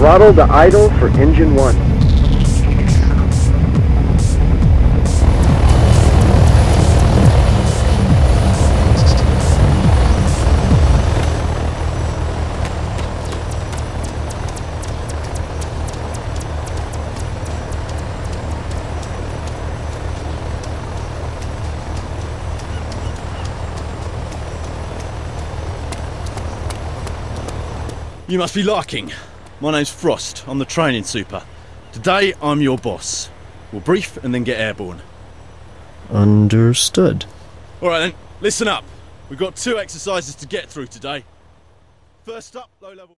Throttle to idle for engine one. You must be larking. My name's Frost. I'm the training super. Today, I'm your boss. We'll brief and then get airborne. Understood. Alright then, listen up. We've got two exercises to get through today. First up, low level.